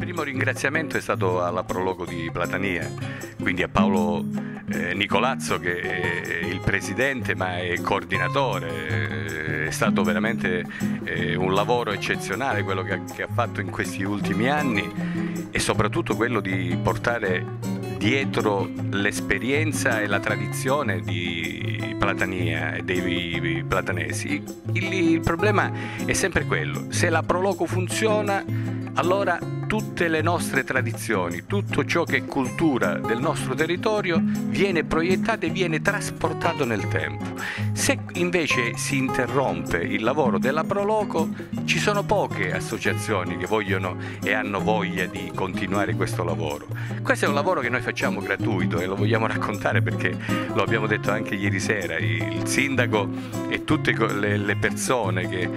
primo ringraziamento è stato alla prologo di Platania, quindi a Paolo eh, Nicolazzo che è il presidente ma è coordinatore, è stato veramente eh, un lavoro eccezionale quello che ha, che ha fatto in questi ultimi anni e soprattutto quello di portare dietro l'esperienza e la tradizione di Platania e dei platanesi. Il, il problema è sempre quello, se la Proloco funziona allora tutte le nostre tradizioni, tutto ciò che è cultura del nostro territorio viene proiettato e viene trasportato nel tempo. Se invece si interrompe il lavoro della Proloco, ci sono poche associazioni che vogliono e hanno voglia di continuare questo lavoro. Questo è un lavoro che noi facciamo gratuito e lo vogliamo raccontare perché lo abbiamo detto anche ieri sera, il sindaco e tutte le persone che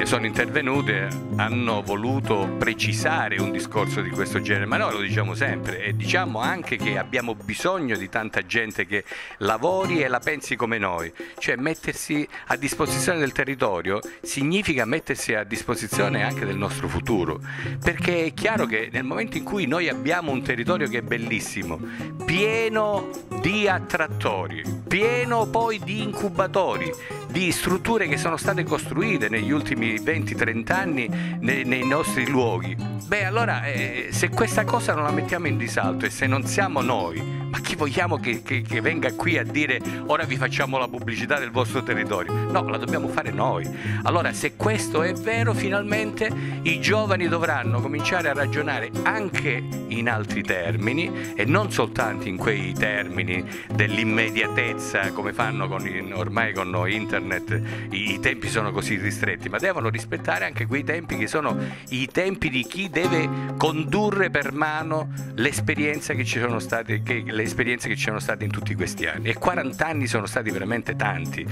eh, sono intervenute hanno voluto precisare un discorso di questo genere, ma noi lo diciamo sempre e diciamo anche che abbiamo bisogno di tanta gente che lavori e la pensi come noi, cioè mettersi a disposizione del territorio significa mettersi a disposizione anche del nostro futuro, perché è chiaro che nel momento in cui noi abbiamo un territorio che è bellissimo, pieno di attrattori, pieno poi di incubatori, di strutture che sono state costruite negli ultimi 20-30 anni nei, nei nostri luoghi, beh allora eh, se questa cosa non la mettiamo in risalto e se non siamo noi ma chi vogliamo che, che, che, venga qui a dire ora vi facciamo la pubblicità del vostro territorio? No, la dobbiamo fare noi. Allora, se questo è vero, finalmente i giovani dovranno cominciare a ragionare anche in altri termini e non soltanto in quei termini dell'immediatezza come fanno con, ormai con internet, i, i tempi sono così ristretti, ma devono rispettare anche quei tempi che sono i tempi di chi deve condurre per mano l'esperienza che ci sono state, che, le esperienze che ci sono state in tutti questi anni. E 40 anni sono stati veramente tanti.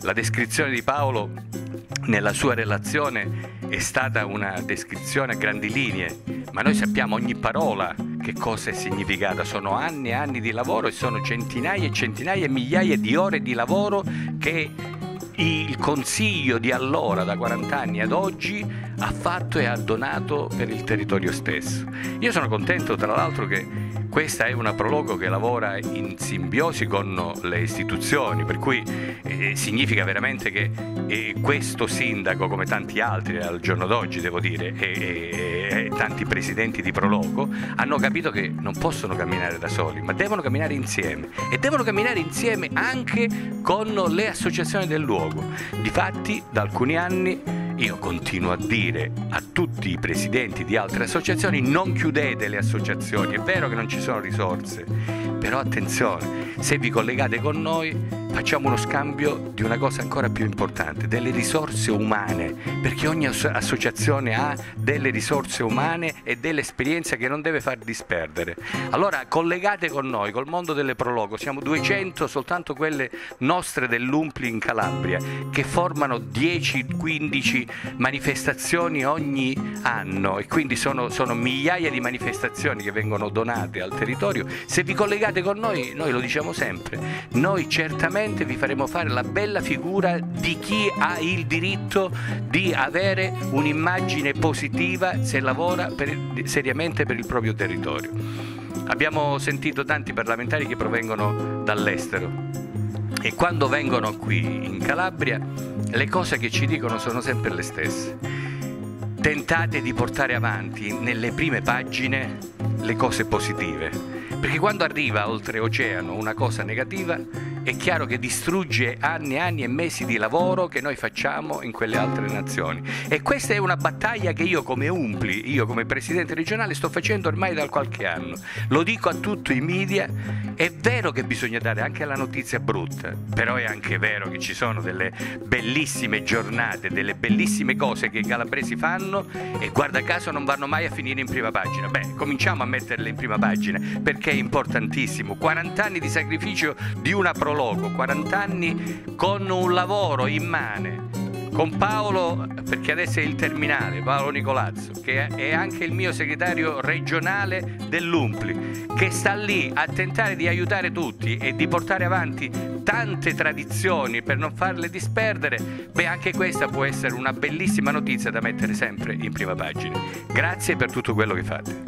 La descrizione di Paolo nella sua relazione è stata una descrizione a grandi linee, ma noi sappiamo ogni parola che cosa è significata. Sono anni e anni di lavoro e sono centinaia e centinaia e migliaia di ore di lavoro che il consiglio di allora, da 40 anni ad oggi, ha fatto e ha donato per il territorio stesso. Io sono contento tra l'altro che questa è una prologo che lavora in simbiosi con le istituzioni, per cui eh, significa veramente che eh, questo sindaco, come tanti altri al giorno d'oggi devo dire, e, e, e tanti presidenti di prologo, hanno capito che non possono camminare da soli, ma devono camminare insieme e devono camminare insieme anche con le associazioni del luogo. Difatti, da alcuni anni io continuo a dire a tutti i presidenti di altre associazioni non chiudete le associazioni, è vero che non ci sono risorse, però attenzione, se vi collegate con noi facciamo uno scambio di una cosa ancora più importante, delle risorse umane, perché ogni associazione ha delle risorse umane e dell'esperienza che non deve far disperdere. Allora collegate con noi, col mondo delle Prologo, siamo 200 soltanto quelle nostre dell'Umpli in Calabria, che formano 10-15 manifestazioni ogni anno e quindi sono, sono migliaia di manifestazioni che vengono donate al territorio. Se vi collegate con noi, noi lo diciamo sempre, noi certamente sicuramente vi faremo fare la bella figura di chi ha il diritto di avere un'immagine positiva se lavora per, seriamente per il proprio territorio. Abbiamo sentito tanti parlamentari che provengono dall'estero e quando vengono qui in Calabria le cose che ci dicono sono sempre le stesse. Tentate di portare avanti nelle prime pagine le cose positive, perché quando arriva oltreoceano una cosa negativa è chiaro che distrugge anni e anni e mesi di lavoro che noi facciamo in quelle altre nazioni. E questa è una battaglia che io come Umpli, io come presidente regionale sto facendo ormai da qualche anno. Lo dico a tutti i media, è vero che bisogna dare anche la notizia brutta, però è anche vero che ci sono delle bellissime giornate, delle bellissime cose che i calabresi fanno e guarda caso non vanno mai a finire in prima pagina. Beh, cominciamo a metterle in prima pagina perché è importantissimo. 40 anni di sacrificio di una prolongazione Logo, 40 anni con un lavoro immane, con Paolo, perché adesso è il terminale, Paolo Nicolazzo, che è anche il mio segretario regionale dell'Umpli, che sta lì a tentare di aiutare tutti e di portare avanti tante tradizioni per non farle disperdere, beh anche questa può essere una bellissima notizia da mettere sempre in prima pagina. Grazie per tutto quello che fate.